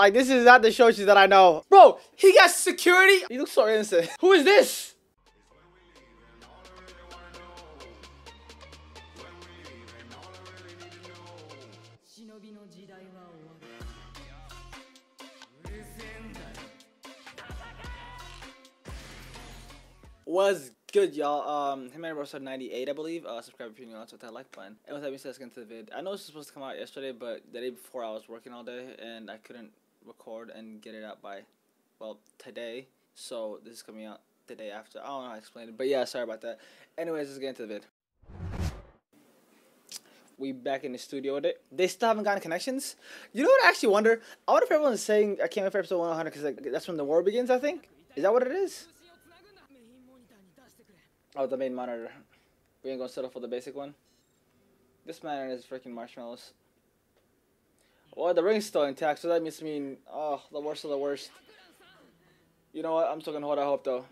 Like, this is not the Shoichi that I know. Bro, he got security. He looks so innocent. Who is this? Was good, y'all. Um, Hitman episode 98, I believe. Uh, subscribe if you're new. Also, hit that like button. And with that being said, let's get into the vid. I know this was supposed to come out yesterday, but the day before I was working all day and I couldn't record and get it out by, well, today. So this is coming out the day after. I don't know how to explain it, but yeah, sorry about that. Anyways, let's get into the vid. We back in the studio with it. They still haven't gotten connections. You know what? I actually wonder. I wonder if everyone's saying I can't wait for episode 100 because that's when the war begins. I think. Is that what it is? Oh, the main monitor. We ain't gonna settle for the basic one. This man his freaking marshmallows. Well, the ring's still intact, so that means mean, oh, the worst of the worst. You know what? I'm still gonna hold out hope though.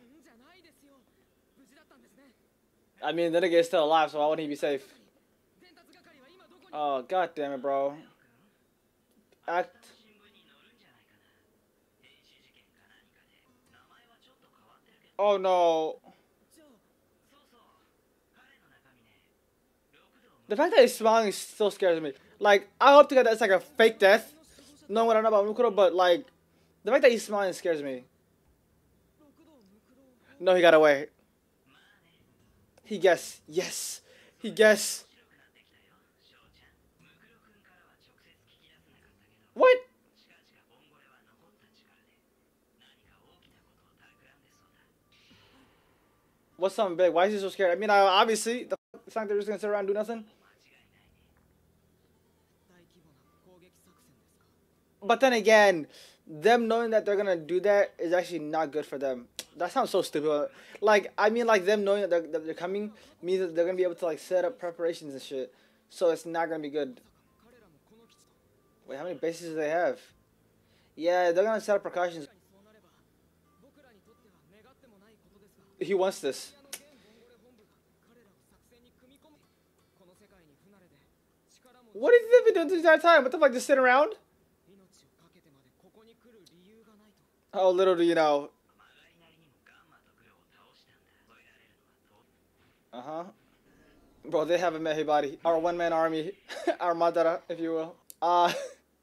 I mean, then again, he's still alive, so why wouldn't he be safe? Oh, god damn it, bro. Act. Oh no. The fact that he's smiling still scares me. Like, I hope to God that's like a fake death. No I know about Mukuro, but like, the fact that he's smiling scares me. No, he got away. He guessed. Yes. He guessed. What? What's something big? Why is he so scared? I mean, I, obviously, the f- it's not they're just gonna sit around and do nothing. But then again, them knowing that they're gonna do that is actually not good for them. That sounds so stupid. Like, I mean, like them knowing that they're, that they're coming means that they're gonna be able to like set up preparations and shit. So it's not gonna be good. Wait, how many bases do they have? Yeah, they're gonna set up precautions. He wants this. What have they been doing this entire time? What the fuck, just sit around? Oh, little do you know. Uh huh. Bro, they haven't met body. Our one man army. Our Madara, if you will. Uh,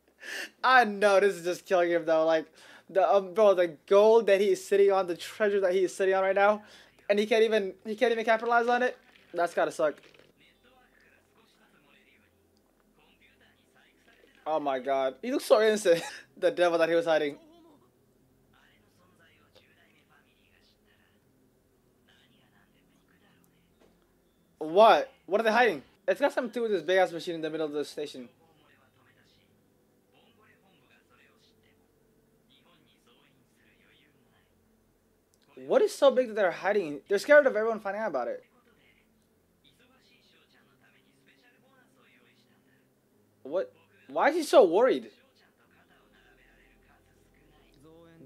I know this is just killing him though. Like, the um, bro, the gold that he is sitting on, the treasure that he is sitting on right now, and he can't even he can't even capitalize on it. That's gotta suck. Oh my god, he looks so innocent. the devil that he was hiding. What? What are they hiding? It's got something to do with this big ass machine in the middle of the station. What is so big that they're hiding? They're scared of everyone finding out about it. What? Why is he so worried?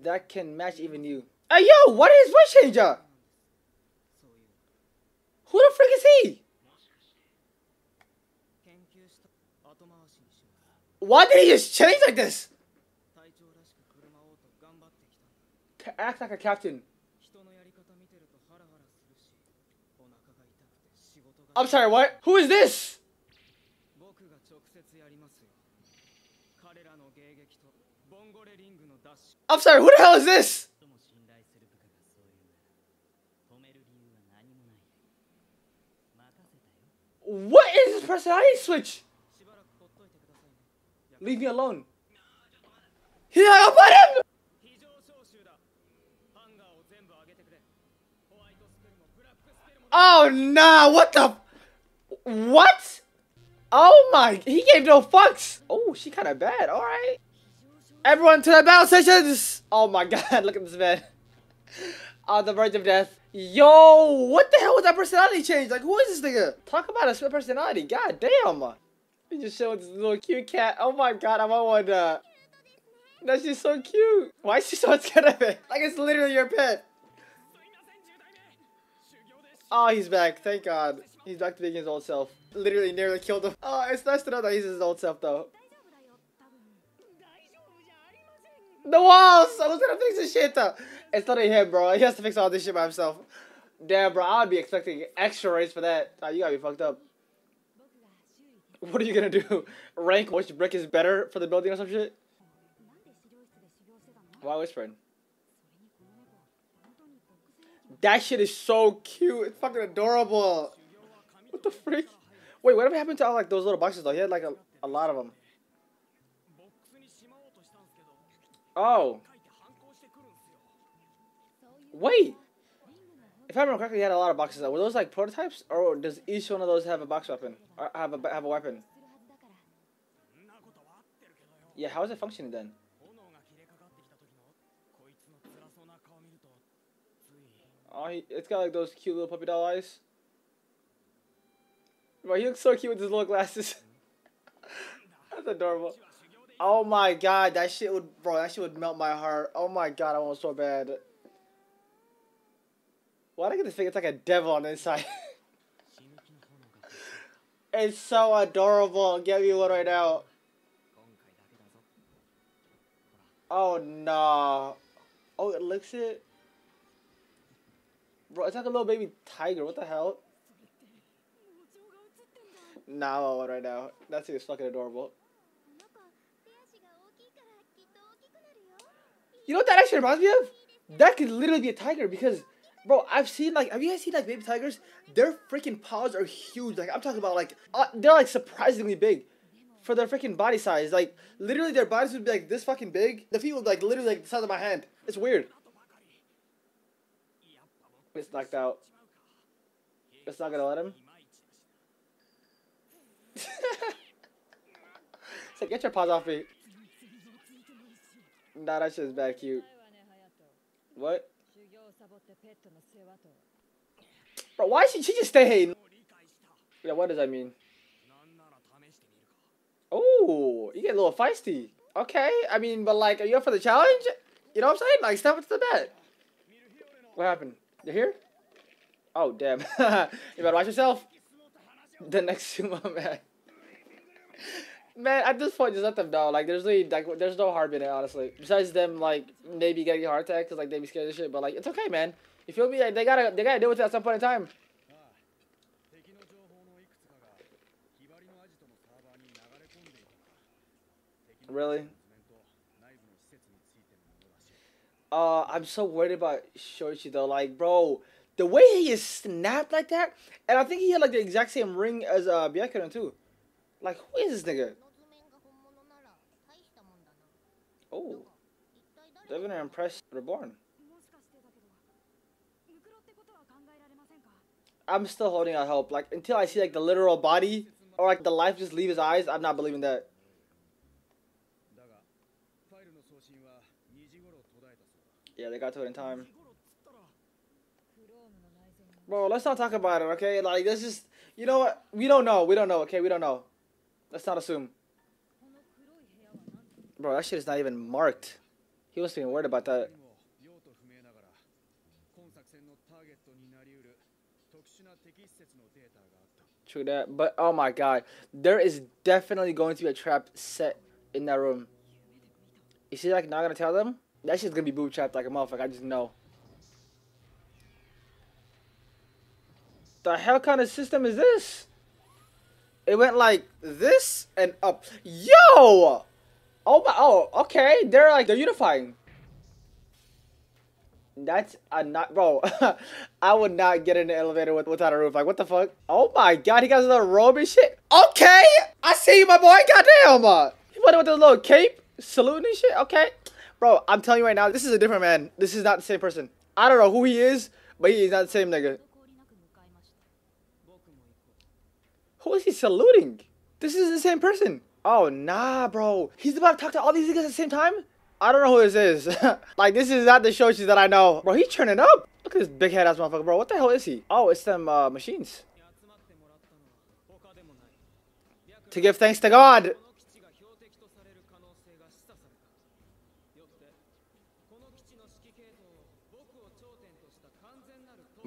That can match even you. Hey yo, what is voice changer? Who the frick is he? Why did he just change like this? Act like a captain. I'm sorry, what? Who is this? I'm sorry, who the hell is this? What is this personality switch? Leave me alone. He hung up on him! Oh nah, what the? What? Oh my, he gave no fucks. Oh, she kind of bad, alright. Everyone to the battle stations! Oh my god, look at this man. On the verge of death. Yo, what the hell was that personality change? Like, who is this nigga? Talk about a split personality. God damn. He just showed this little cute cat. Oh my god, I want one. Uh, that's so cute. Why is she so scared of it? Like, it's literally your pet. Oh, he's back. Thank God. He's back to being his old self. Literally nearly killed him. Oh, it's nice to know that he's his old self, though. The walls! I was gonna fix this shit though. It's not him, bro. He has to fix all this shit by himself. Damn, bro. I would be expecting extra rates for that. Nah, you gotta be fucked up. What are you gonna do? Rank which brick is better for the building or some shit? Why whispering? That shit is so cute. It's fucking adorable. What the freak? Wait, whatever happened to all like those little boxes though? He had like a, a lot of them. Oh. Wait. If I remember correctly, he had a lot of boxes. Were those like prototypes, or does each one of those have a box weapon? Or have a have a weapon? Yeah, how is it functioning then? Oh, he, it's got like those cute little puppy doll eyes. Bro, he looks so cute with his little glasses. That's adorable. Oh my god, that shit would, bro, that shit would melt my heart. Oh my god, I want so bad. Why did I get this thing? It's like a devil on the inside. it's so adorable. Get me one right now. Oh no. Oh, it licks it. Bro, it's like a little baby tiger. What the hell? Nah, I want one right now. That thing is fucking adorable. You know what that actually reminds me of? That could literally be a tiger because, bro, I've seen like, have you guys seen like baby tigers? Their freaking paws are huge. Like I'm talking about like, uh, they're like surprisingly big for their freaking body size. Like literally, their bodies would be like this fucking big. The feet would be, like literally like the size of my hand. It's weird. It's knocked out. It's not gonna let him. so get your paws off me. Nah, that shit is bad cute. What? Bro, why should she just stay? Yeah, what does that mean? Oh, you get a little feisty. Okay, I mean, but like, are you up for the challenge? You know what I'm saying? Like, step up to the bat. What happened? You here? Oh, damn. you better watch yourself. The next sumo man. Man, at this point, just let them know. Like, there's really, like, there's no harm in it, honestly. Besides them, like, maybe getting a heart attack because, like, they be scared of shit. But, like, it's okay, man. You feel me? Like, they gotta, they gotta deal with it at some point in time. Really? Uh, I'm so worried about Shoichi though. Like, bro, the way he is snapped like that, and I think he had like the exact same ring as uh Byakuran too. Like, who is this nigga? Oh, Devin impressed Reborn. I'm still holding out hope. Like until I see like the literal body or like the life just leave his eyes, I'm not believing that. Yeah, they got to it in time. Bro, let's not talk about it, okay? Like, this just, you know what? We don't know. We don't know, okay? We don't know. Let's not assume. Bro, that shit is not even marked. He wasn't even worried about that. True that. But, oh my god. There is definitely going to be a trap set in that room. Is he, like, not gonna tell them? That shit's gonna be boob trapped like a motherfucker. I just know. The hell kind of system is this? It went like this and up. Yo! Oh my, oh, okay. They're like, they're unifying. That's a not, bro. I would not get in the elevator with, without a roof. Like, what the fuck? Oh my god, he got little robe and shit. Okay, I see you, my boy. Goddamn. Uh, he went with a little cape, saluting and shit. Okay. Bro, I'm telling you right now, this is a different man. This is not the same person. I don't know who he is, but he is not the same nigga. Who is he saluting? This is the same person. Oh, nah, bro. He's about to talk to all these niggas at the same time? I don't know who this is. like, this is not the Shoichi that I know. Bro, he's turning up. Look at this big head ass motherfucker, bro. What the hell is he? Oh, it's them uh, machines. To give thanks to God.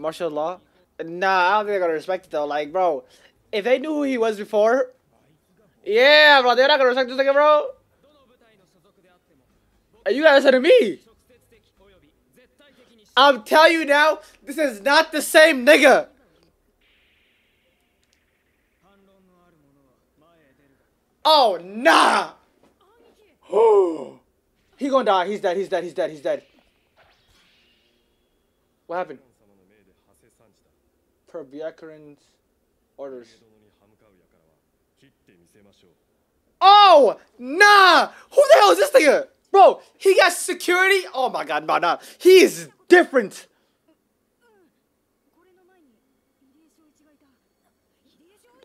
martial law. Nah, I don't think they're gonna respect it though. Like, bro, if they knew who he was before, yeah, bro, they're not gonna respect this nigga, bro. And you gotta listen to me. I'm telling you now, this is not the same nigga. Oh, nah. he gonna die. He's dead. He's dead. He's dead. He's dead. What happened? Per Byakuran's orders. Oh, nah. Who the hell is this nigga? Bro, he got security. Oh my god, nah, nah. He is different.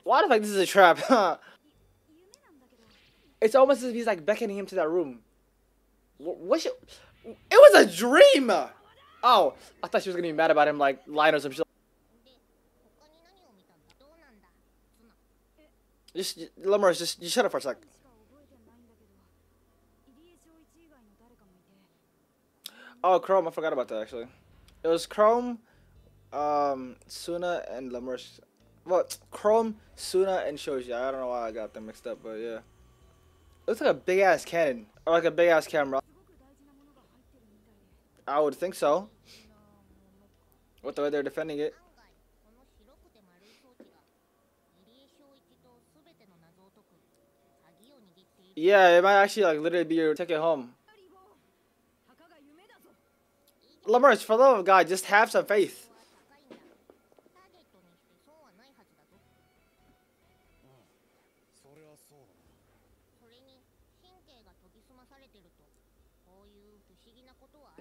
Why the fuck this is a trap? it's almost as if he's like beckoning him to that room. What? It was a dream. Oh, I thought she was gonna be mad about him like lying or some shit. Just, just just you shut up for a sec. Oh, Chrome, I forgot about that actually. It was Chrome, um, Tsuna, and Lemurs. Well, Chrome, Tsuna, and Shoji. I don't know why I got them mixed up, but yeah. It looks like a big ass cannon, or like a big ass camera. I would think so. With the way they're defending it. Yeah, it might actually like literally be your ticket home. Lal Mirch, for the love of God, just have some faith.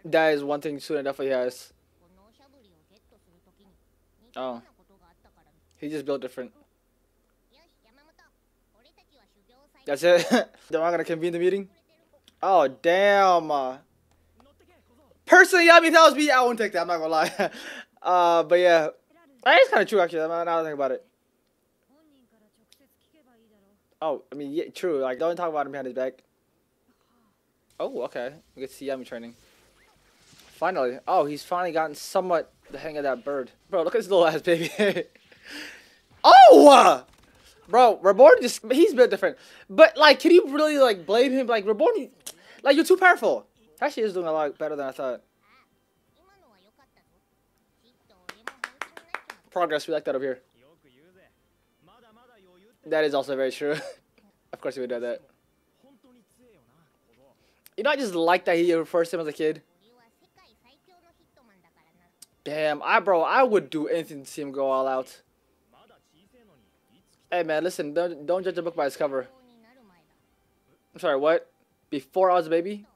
That is one thing Tsunen definitely has. Oh. He just built different. That's it? Am I gonna convene the meeting? Oh, damn. Personally, I mean, that was me. I wouldn't take that. I'm not gonna lie. uh, but yeah. That is kind of true, actually. Now that I think about it. Oh, I mean, yeah, true. Like, don't talk about him behind his back. Oh, okay. We get to see Yami training. Finally. Oh, he's finally gotten somewhat the hang of that bird. Bro, look at his little ass, baby. oh! Bro, Reborn just he's a bit different. But like can you really like blame him? Like Reborn like you're too powerful. Actually, he's is doing a lot better than I thought. Progress, we like that over here. That is also very true. of course he would do that. You know, I just like that he refers to him as a kid. Damn, I bro, I would do anything to see him go all out. Hey man, listen, don't don't judge a book by its cover. I'm sorry, what? Before I was a baby?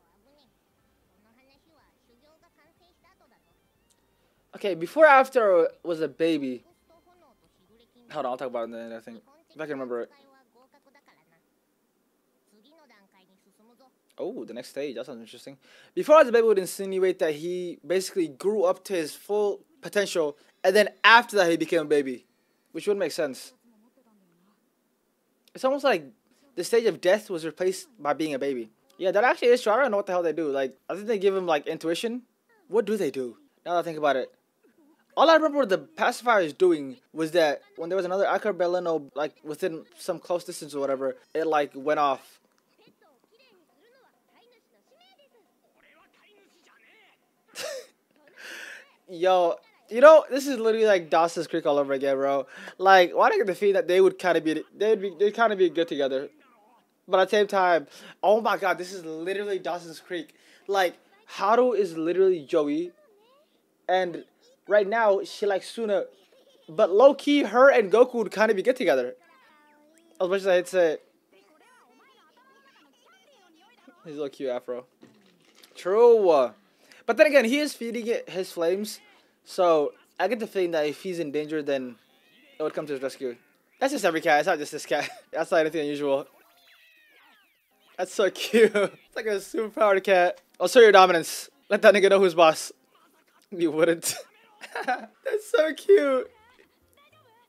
Okay, before after was a baby. Hold on, I'll talk about it then, I think. If I can remember it. Oh, the next stage. That sounds interesting. Before I was a baby would insinuate that he basically grew up to his full potential, and then after that he became a baby. Which would make sense. It's almost like the stage of death was replaced by being a baby. Yeah, that actually is true. I don't know what the hell they do. Like, I think they give him like intuition. What do they do? Now that I think about it, all I remember the pacifier is doing was that when there was another Arcobaleno, like within some close distance or whatever, it like went off. Yo, you know, this is literally like Dawson's Creek all over again, bro. Like, why well, did I get the feeling that they would kind of be they'd be they kind of be good together, but at the same time, oh my god, this is literally Dawson's Creek. Like, Haru is literally Joey, and right now she likes Tsuna, but low key, her and Goku would kind of be good together. As much as I hate to say, he's little cute afro. True, but then again, he is feeding it his flames so I get the feeling that if he's in danger, then it would come to his rescue. That's just every cat. It's not just this cat. That's not anything unusual. That's so cute. It's like a superpowered cat. Oh, I'll show your dominance. Let that nigga know who's boss. You wouldn't. That's so cute.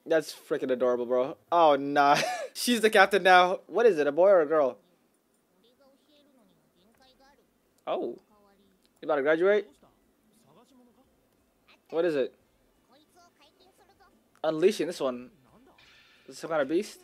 That's freaking adorable, bro. Oh, nah. She's the captain now. What is it, a boy or a girl? Oh. You about to graduate? What is it? Unleashing this one. Is some kind of beast?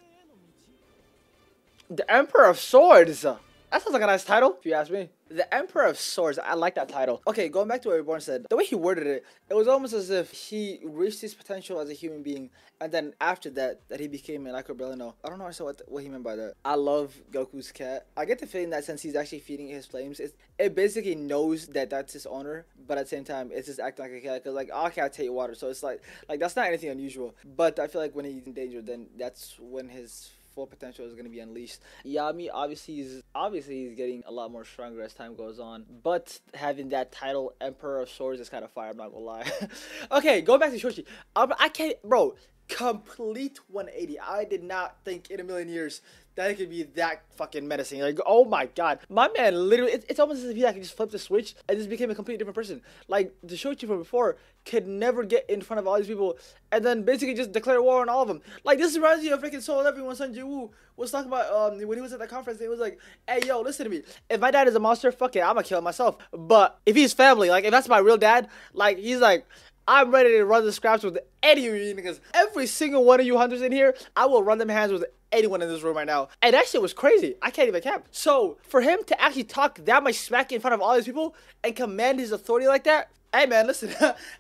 The Emperor of Swords! That sounds like a nice title, if you ask me. The Emperor of Swords. I like that title. Okay, going back to what Reborn said, the way he worded it, it was almost as if he reached his potential as a human being, and then after that, that he became an Arcobaleno. I don't know what what he meant by that. I love Goku's cat. I get the feeling that since he's actually feeding his flames, it, it basically knows that that's his owner, but at the same time, it's just acting like a cat. Cause like, oh, cat take water, so it's like, like that's not anything unusual. But I feel like when he's in danger, then that's when his full potential is going to be unleashed. Yami obviously he's obviously he's getting a lot more stronger as time goes on, but having that title Emperor of Swords is kind of fire. I'm not gonna lie. okay, going back to Shoichi, I can't, bro. Complete 180. I did not think in a million years that it could be that fucking menacing. Like, oh my god, my man literally, it, it's almost as if he like just flipped the switch and just became a completely different person. Like the Shoichi from before could never get in front of all these people and then basically just declare war on all of them. Like this reminds me of freaking Solo Leveling Sung Jinwoo was talking about um when he was at the conference. He was like, "Hey yo, listen to me. If my dad is a monster, fuck it, I'ma kill myself. But if he's family, like if that's my real dad, like he's like." I'm ready to run the scraps with any of you niggas. Every single one of you hunters in here, I will run them hands with anyone in this room right now. And that shit was crazy. I can't even cap. So for him to actually talk that much smack in front of all these people and command his authority like that, hey man, listen,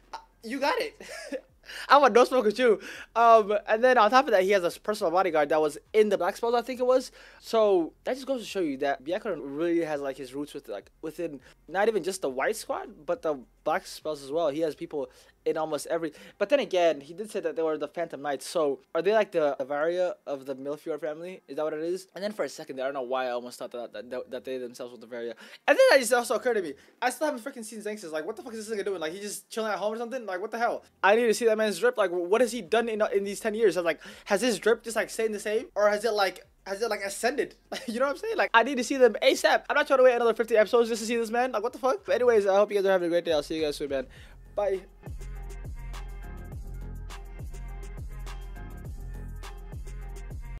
you got it. I'm a no smoker too. Um, and then on top of that, he has a personal bodyguard that was in the Black Spells, I think it was. So that just goes to show you that Byakuran really has like his roots with like within not even just the White Squad, but the Black Spells as well. He has people in almost every. But then again, he did say that they were the Phantom Knights. So are they like the Avaria of the Millefiore family? Is that what it is? And then for a second, I don't know why I almost thought that that, that they themselves were the Varia. And then that just also occurred to me. I still haven't freaking seen Xanxus. Like, what the fuck is this nigga doing? Like, he just chilling at home or something? Like, what the hell? I need to see that man's drip. Like, what has he done in in these ten years? I was like, has his drip just like staying the same, or has it like has it like ascended? you know what I'm saying? Like I need to see them ASAP. I'm not trying to wait another 50 episodes just to see this man. Like what the fuck? But anyways, I hope you guys are having a great day. I'll see you guys soon, man. Bye.